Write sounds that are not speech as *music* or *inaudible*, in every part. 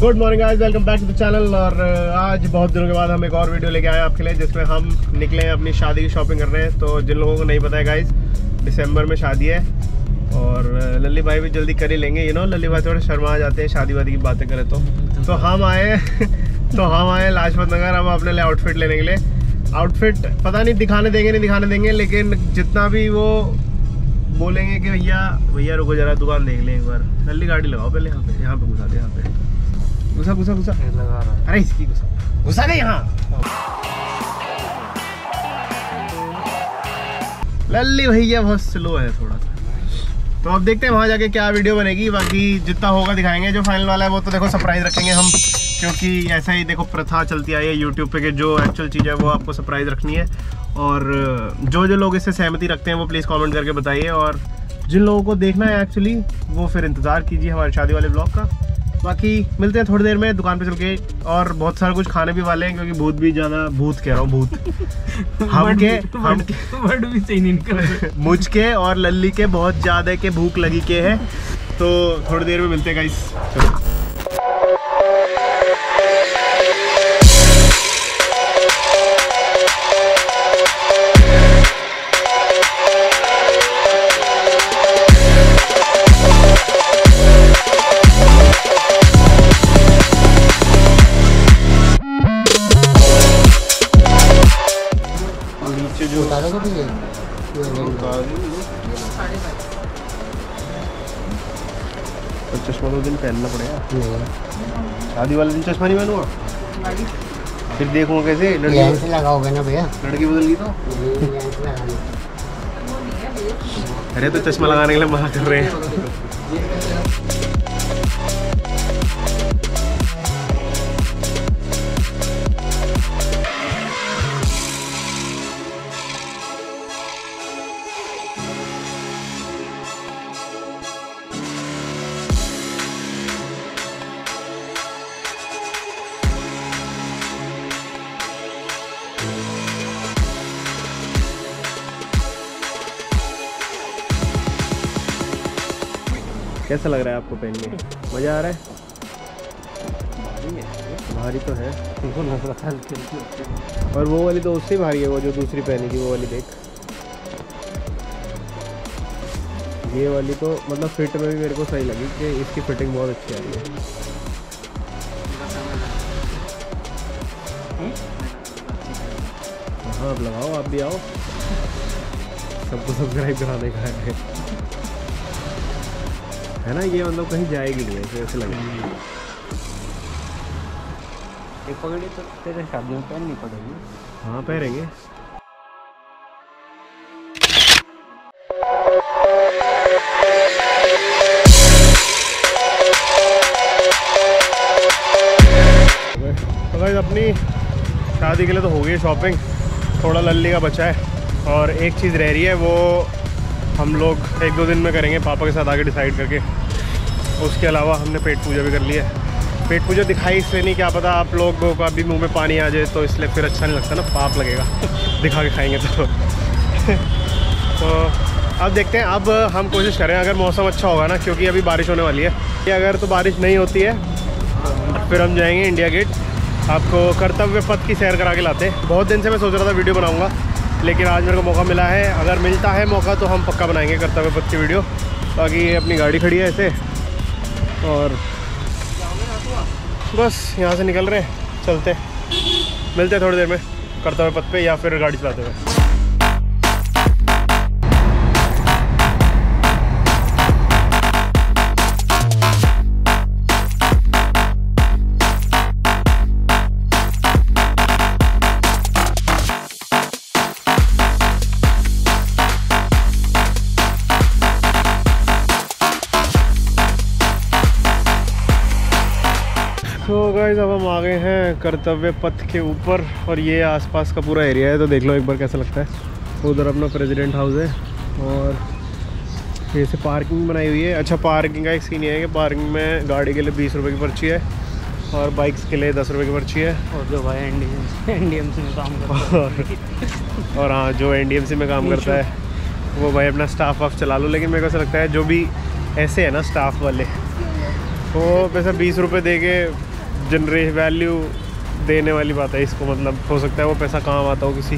Good morning guys, welcome back to the channel. और आज बहुत दिनों के बाद हम एक और वीडियो लेके आए आपके लिए, जिसमें हम निकले हैं अपनी शादी की शॉपिंग कर रहे हैं तो जिन लोगों को नहीं पता है गाइस, दिसंबर में शादी है। और लल्ली भाई भी जल्दी कर ही लेंगे यू नो लल्ली भाई थोड़े शर्मा आ जाते हैं शादी वादी की बातें करें तो। तो हम आए *laughs* तो हम आए लाजपत नगर, हम अपने लिए आउटफिट लेने के लिए। आउटफिट पता नहीं दिखाने देंगे, नहीं दिखाने देंगे, लेकिन जितना भी वो बोलेंगे कि भैया भैया, रुको जरा, दुकान देख लें एक बार। लल्ली गाड़ी लगाओ पहले यहाँ पे यहाँ पे घुसा दे, यहाँ पे। घुसा घुसा घुसा लगा रहा है। अरे इसकी घुसा घुसा दे यहाँ लल्ली भैया बहुत स्लो है थोड़ा सा। तो अब देखते हैं वहाँ जाके क्या वीडियो बनेगी। बाकी जितना होगा दिखाएँगे। जो फाइनल वाला है वो तो देखो सरप्राइज़ रखेंगे हम। क्योंकि ऐसा ही देखो प्रथा चलती आई है यूट्यूब पे कि जो एक्चुअल चीज़ है वो आपको सरप्राइज़ रखनी है। और जो जो लोग इससे सहमति रखते हैं वो प्लीज़ कमेंट करके बताइए। और जिन लोगों को देखना है एक्चुअली वो फिर इंतज़ार कीजिए हमारे शादी वाले ब्लॉग का। बाकी मिलते हैं थोड़ी देर में दुकान पे चल के और बहुत सारा कुछ खाने भी वाले हैं क्योंकि भूत भी ज़्यादा भूत कह रहा हूँ भूत। *laughs* हम के हम वर्ड भी सही नहीं निकल *laughs* मुझ के और लल्ली के बहुत ज़्यादा के भूख लगी के है। तो थोड़ी देर में मिलते हैं गाइस दो दिन पहनना पड़ेगा। शादी वाले दिन चश्मा नहीं पहनूँगा? फिर देखूँगा कैसे लड़की लगाओगे ना भैया? लड़की बदल गई तो? अरे तो चश्मा लगाने के लिए मना कर रहे हैं। कैसा लग रहा है आपको पहन के मज़ा आ रहा है? भारी तो है। और वो वाली तो उससे भारी है वो जो दूसरी पहनी थी वो वाली देख। ये वाली तो मतलब फिट में भी मेरे को सही लगी कि इसकी फिटिंग बहुत अच्छी आ रही है। हाँ अब लगाओ आप भी आओ। सबको सब्सक्राइब कराने का है। है ना ये मतलब कहीं जाएगी नहीं ऐसे ऐसे ये पगड़ी तो तेरे शादी में पहननी पड़ेगी। हाँ पहनेंगे। तो गाइस अपनी शादी के लिए तो हो गई शॉपिंग थोड़ा लल्ली का बचा है। और एक चीज़ रह रही है वो हम लोग एक दो दिन में करेंगे पापा के साथ आगे डिसाइड करके। उसके अलावा हमने पेट पूजा भी कर लिया है। पेट पूजा दिखाई इसलिए नहीं, क्या पता आप लोगों का भी मुँह में पानी आ जाए तो इसलिए फिर अच्छा नहीं लगता ना, पाप लगेगा। *laughs* दिखा के खाएँगे तो। *laughs* तो अब देखते हैं, अब हम कोशिश करें, अगर मौसम अच्छा होगा ना, क्योंकि अभी बारिश होने वाली है। कि अगर तो बारिश नहीं होती है, फिर हम जाएँगे इंडिया गेट। आपको कर्तव्य पथ की सैर करा के लाते बहुत दिन से मैं सोच रहा था वीडियो बनाऊँगा, लेकिन आज मेरे को मौका मिला है। अगर मिलता है मौका तो हम पक्का बनाएँगे कर्तव्य पथ की वीडियो। बाकी अपनी गाड़ी खड़ी है ऐसे। और बस यहाँ से निकल रहे हैं, चलते मिलते हैं थोड़ी देर में, करता हुए पथ पे या फिर गाड़ी चलाते हुए। तो गाइज़ अब हम आ गए हैं कर्तव्य पथ के ऊपर और ये आसपास का पूरा एरिया है तो देख लो एक बार कैसा लगता है। उधर अपना प्रेसिडेंट हाउस है और ये से पार्किंग बनाई हुई है। अच्छा पार्किंग का एक सीन ये है कि पार्किंग में गाड़ी के लिए बीस रुपये की पर्ची है और बाइक्स के लिए दस रुपये की पर्ची है। और जो भाई एन डी एम सी में काम करता और और हाँ जो एन डी में काम करता है वो भाई अपना स्टाफ वाफ चला लो। लेकिन मेरे को ऐसा लगता है जो भी ऐसे है ना स्टाफ वाले वो वैसे बीस रुपये दे के जनरे वैल्यू देने वाली बात है। इसको मतलब हो सकता है वो पैसा काम आता हो किसी।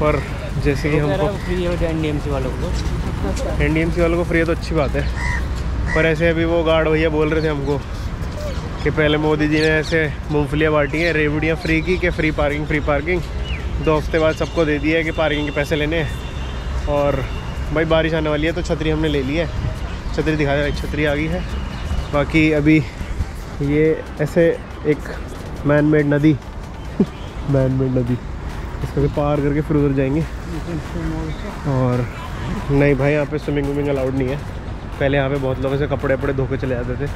पर जैसे कि हमको फ्री हो जाए एनडीएमसी वालों को। एन वालों को फ्री है तो अच्छी बात है। पर ऐसे अभी वो गार्ड भैया बोल रहे थे हमको कि पहले मोदी जी ने ऐसे मूंगफलियाँ बांटी हैं रेवड़ियाँ फ्री की कि फ्री पार्किंग फ्री पार्किंग दो हफ़्ते बाद सबको दे दिया है कि पार्किंग के पैसे लेने हैं। और भाई बारिश आने वाली है तो छतरी हमने ले ली है। छतरी दिखा दे छतरी आ गई है। बाकी अभी ये ऐसे एक मैन मेड नदी। *laughs* मैन मेड नदी। इसको भी पार करके फिर उधर जाएँगे। और नहीं भाई यहाँ पे स्विमिंग वमिंग अलाउड नहीं है। पहले यहाँ पे बहुत लोग ऐसे कपड़े वपड़े धो के चले जाते थे।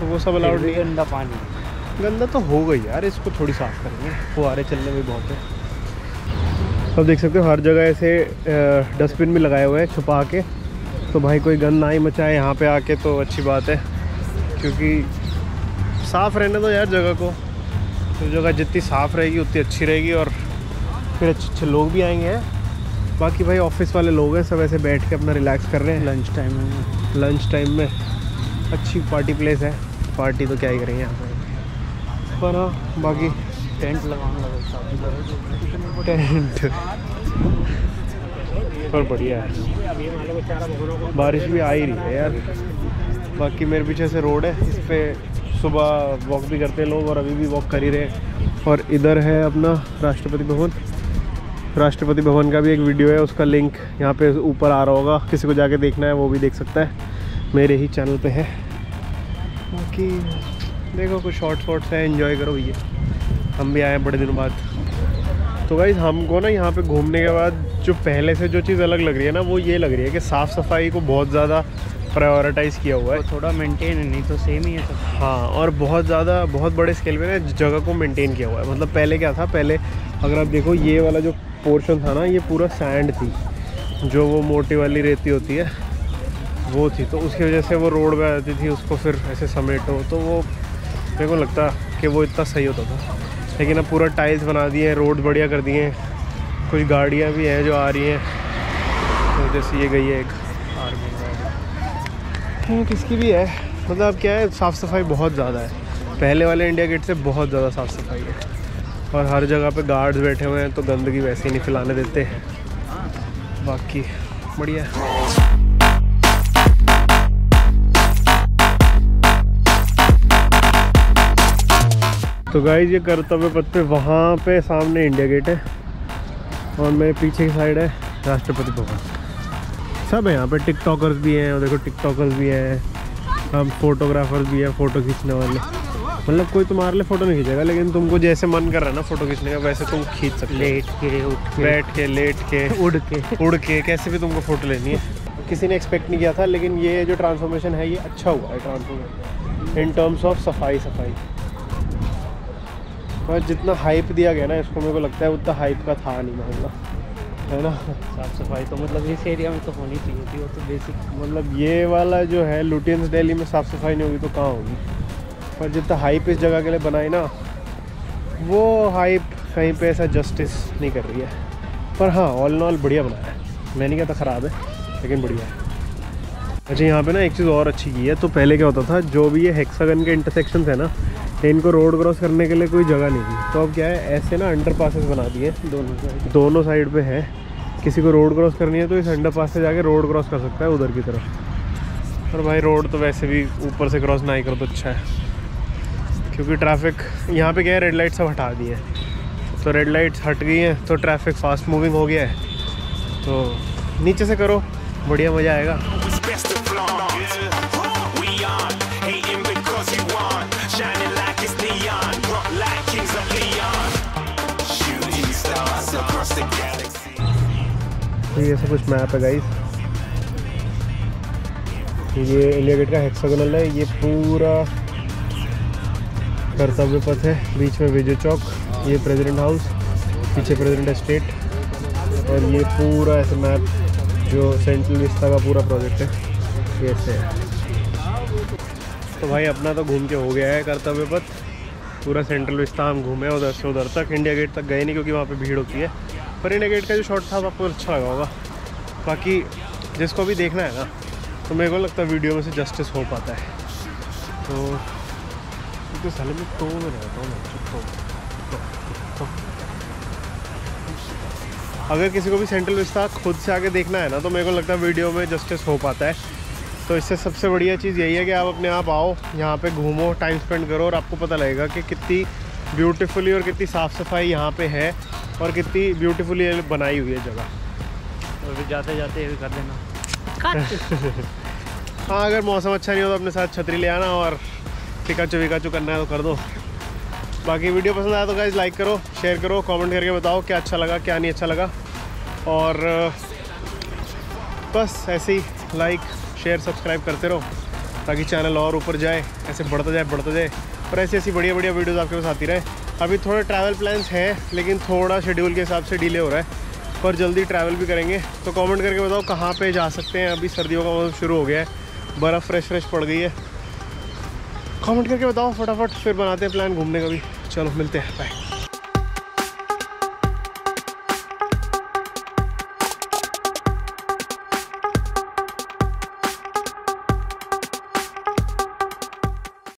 तो वो सब अलाउड नहीं है। गंदा पानी गंदा तो हो गई यार इसको थोड़ी साफ़ करेंगे। फुहारे चलने में बहुत है। अब देख सकते हो हर जगह ऐसे डस्टबिन भी लगाए हुए हैं छुपा के। तो भाई कोई गंद ना ही मचाए यहाँ पे आके तो अच्छी बात है। क्योंकि साफ़ रहने दो यार जगह को। तो जगह जितनी साफ़ रहेगी उतनी अच्छी रहेगी और फिर अच्छे अच्छे लोग भी आएँगे। हैं बाकी भाई ऑफ़िस वाले लोग हैं सब ऐसे बैठ के अपना रिलैक्स कर रहे हैं। लंच टाइम में। लंच टाइम में अच्छी पार्टी प्लेस है। पार्टी तो क्या ही करेंगे यहाँ पर हाँ बाकी टेंट लगाने लगा टेंट पर बढ़िया है। बारिश भी आ ही रही है यार। बाकी मेरे पीछे से रोड है इस पे सुबह वॉक भी करते हैं लोग और अभी भी वॉक कर ही रहे हैं। और इधर है अपना राष्ट्रपति भवन। राष्ट्रपति भवन का भी एक वीडियो है, उसका लिंक यहाँ पे ऊपर आ रहा होगा। किसी को जाके देखना है, वो भी देख सकता है। मेरे ही चैनल पे है। बाकी देखो, कुछ शॉर्ट शॉर्ट्स है एंजॉय करो भैया। हम भी आए हैं बड़े दिनों बाद। तो भाई हमको ना यहाँ पे घूमने के बाद जो पहले से जो चीज़ अलग लग रही है ना वो ये लग रही है कि साफ़ सफ़ाई को बहुत ज़्यादा प्रायोरिटाइज़ किया हुआ है। वो थोड़ा मेंटेन है नहीं तो सेम ही है सब। हाँ और बहुत ज़्यादा बहुत बड़े स्केल में ना जगह को मेंटेन किया हुआ है। मतलब पहले क्या था पहले अगर आप देखो ये वाला जो पोर्शन था ना ये पूरा सैंड थी। जो वो मोटी वाली रेती होती है वो थी। तो उसकी वजह से वो रोड पे आती थी उसको फिर ऐसे समेटो। तो वो मेरे को लगता कि वो इतना सही होता था। लेकिन अब पूरा टाइल्स बना दिए रोड बढ़िया कर दिए। कुछ गाड़ियाँ भी हैं जो आ रही हैं। तो जैसे ये गई है एक आर्मी हम्म, किसकी भी है? मतलब क्या है साफ़ सफ़ाई बहुत ज़्यादा है। पहले वाले इंडिया गेट से बहुत ज़्यादा साफ़ सफ़ाई है। और हर जगह पे गार्ड्स बैठे हुए हैं तो गंदगी वैसे ही नहीं फैलाने देते। बाकी बढ़िया है। तो गाइज़ ये कर्तव्य पथ पे वहाँ पे सामने इंडिया गेट है। और मेरे पीछे की साइड है राष्ट्रपति भवन। सब है यहाँ पे टिकटॉकर्स भी हैं और देखो टिकटॉकर्स भी हैं हम फोटोग्राफर्स भी हैं फ़ोटो खींचने वाले। मतलब कोई तुम्हारे लिए फ़ोटो नहीं खींचेगा लेकिन तुमको जैसे मन कर रहा है ना फ़ोटो खींचने का वैसे तुम खींच सकते हो। लेट के उठ के। बैठ के लेट के। उड़ के। उड़ के कैसे भी तुमको फ़ोटो लेनी है। किसी ने एक्सपेक्ट नहीं किया था लेकिन ये जो ट्रांसफॉर्मेशन है ये अच्छा हुआ है ट्रांसफॉर्मेशन इन टर्म्स ऑफ़ सफ़ाई सफ़ाई। और जितना हाइप दिया गया ना इसको मेरे को लगता है उतना हाइप का था नहीं मामला है ना? साफ़ सफ़ाई तो मतलब इस एरिया में तो होनी चाहिए थी वो तो बेसिक मतलब ये वाला जो है लुटियंस डेली में साफ़ सफ़ाई नहीं होगी तो कहाँ होगी? पर जितना हाइप इस जगह के लिए बनाई ना वो हाइप कहीं पे ऐसा जस्टिस नहीं कर रही है। पर हाँ ऑल इन ऑल बढ़िया बनाया है। मैं नहीं कहता ख़राब है लेकिन बढ़िया है। अच्छा यहाँ पे ना एक चीज़ और अच्छी की है तो पहले क्या होता था जो भी ये हेक्सागन के इंटरसेक्शन है ना इनको रोड क्रॉस करने के लिए कोई जगह नहीं थी। तो अब क्या है ऐसे ना अंडर पासेस बना दिए। दोनों साइड दोनों साइड पे है। किसी को रोड क्रॉस करनी है तो इस अंडर पास से जाके रोड क्रॉस कर सकता है उधर की तरफ़। और भाई रोड तो वैसे भी ऊपर से क्रॉस ना ही करो तो अच्छा है। क्योंकि ट्रैफ़िक यहाँ पे क्या है रेड लाइट सब हटा दी है। तो रेड लाइट्स हट गई हैं तो ट्रैफ़िक फास्ट मूविंग हो गया है। तो नीचे से करो बढ़िया मज़ा आएगा। तो ये सब कुछ मैप है गाइस ये इंडिया गेट का हेक्सागोनल है, ये पूरा कर्तव्य पथ है, बीच में विजय चौक ये प्रेसिडेंट हाउस पीछे प्रेसिडेंट एस्टेट और ये पूरा ऐसे मैप जो सेंट्रल विस्ता का पूरा प्रोजेक्ट है, ये ऐसे है। तो भाई, अपना तो घूम के हो गया है कर्तव्य पथ। पूरा सेंट्रल विस्ता हम घूमे उधर से उधर तक इंडिया गेट तक गए नहीं क्योंकि वहाँ पे भीड़ होती है। पर इंडिया गेट का जो शॉट था आपको अच्छा लगा होगा। बाकी जिसको भी देखना है ना तो मेरे को लगता है वीडियो में से जस्टिस हो पाता है। तो तो साले में तो में रहता हूँ तो, तो, तो। अगर किसी को भी सेंट्रल विस्ता खुद से आके देखना है ना तो मेरे को लगता है वीडियो में जस्टिस हो पाता है। तो इससे सबसे बढ़िया चीज़ यही है कि आप अपने आप आओ यहाँ पे घूमो टाइम स्पेंड करो और आपको पता लगेगा कि कितनी ब्यूटीफुली और कितनी साफ़ सफ़ाई यहाँ पे है। और कितनी ब्यूटीफुली बनाई हुई है जगह। और भी जाते जाते ये भी कर देना *laughs* हाँ अगर मौसम अच्छा नहीं हो तो अपने साथ छतरी ले आना और पिकाचू विकाचू करना है तो कर दो। बाकी वीडियो पसंद आया तो गाइज़ लाइक करो शेयर करो कमेंट करके बताओ क्या अच्छा लगा क्या नहीं अच्छा लगा। और बस ऐसे ही लाइक शेयर सब्सक्राइब करते रहो ताकि चैनल और ऊपर जाए ऐसे बढ़ता जाए बढ़ता जाए और ऐसी ऐसी बढ़िया बढ़िया वीडियोज़ आपके पास आती रहे। अभी थोड़े ट्रैवल प्लान्स हैं, लेकिन थोड़ा शेड्यूल के हिसाब से डिले हो रहा है। पर जल्दी ट्रैवल भी करेंगे। तो कमेंट करके बताओ, कहाँ पे जा सकते हैं? अभी सर्दियों का मौसम शुरू हो गया है। बर्फ़ फ्रेश फ्रेश पड़ गई है। कमेंट करके बताओ, फटाफट फिर बनाते हैं प्लान घूमने का भी। चलो, मिलते हैं। बाय